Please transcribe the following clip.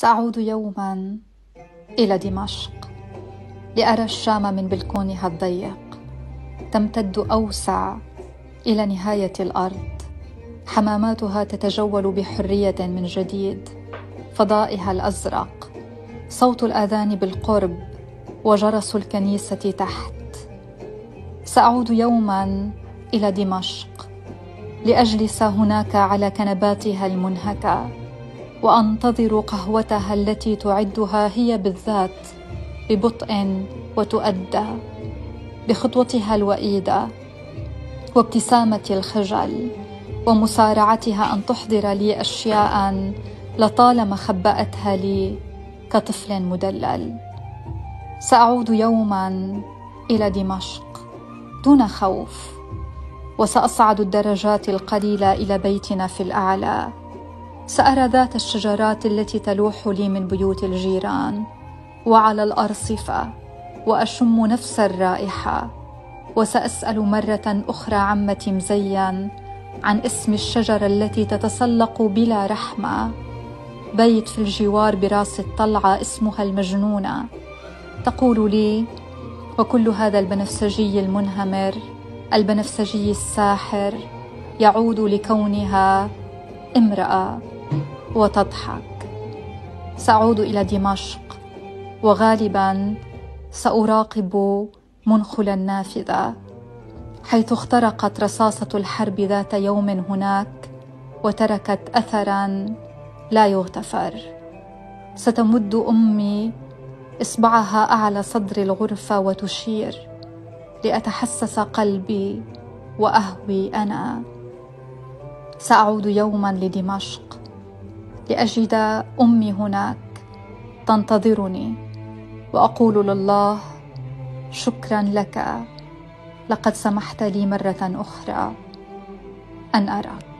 سأعود يوما إلى دمشق لأرى الشام من بلكونها الضيق تمتد أوسع إلى نهاية الأرض. حماماتها تتجول بحرية من جديد فضائها الأزرق صوت الآذان بالقرب وجرس الكنيسة تحت. سأعود يوما إلى دمشق لأجلس هناك على كنباتها المنهكة. وأنتظر قهوتها التي تعدها هي بالذات ببطء وتؤدى بخطوتها الوئيدة وابتسامة الخجل ومسارعتها أن تحضر لي أشياء لطالما خبأتها لي كطفل مدلل. سأعود يوما إلى دمشق دون خوف وسأصعد الدرجات القليلة إلى بيتنا في الأعلى. سأرى ذات الشجرات التي تلوح لي من بيوت الجيران وعلى الأرصفة وأشم نفس الرائحة وسأسأل مرة أخرى عمتي مزين عن اسم الشجرة التي تتسلق بلا رحمة. بيت في الجوار براس الطلعة اسمها المجنونة. تقول لي وكل هذا البنفسجي المنهمر البنفسجي الساحر يعود لكونها امرأة. وتضحك. سأعود إلى دمشق وغالبا سأراقب منخل النافذة حيث اخترقت رصاصة الحرب ذات يوم هناك وتركت اثرا لا يغتفر. ستمد أمي إصبعها أعلى صدر الغرفة وتشير لأتحسس قلبي وأهوي أنا. سأعود يوما لدمشق. لأجد أمي هناك تنتظرني وأقول لله شكرا لك لقد سمحت لي مرة أخرى أن أراك.